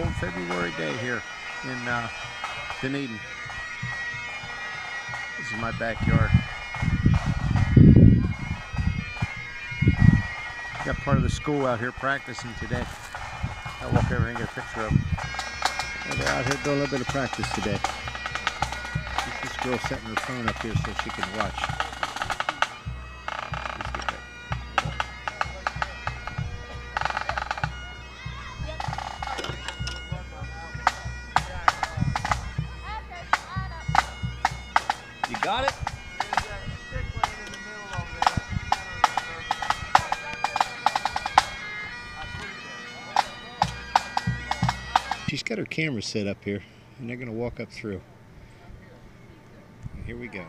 cold February day here in uh, Dunedin. This is my backyard. Got part of the school out here practicing today. I'll walk over and get a picture of them. they're out here doing a little bit of practice today. This girl setting her phone up here so she can watch. Got it? She's got her camera set up here, and they're going to walk up through. Here we go.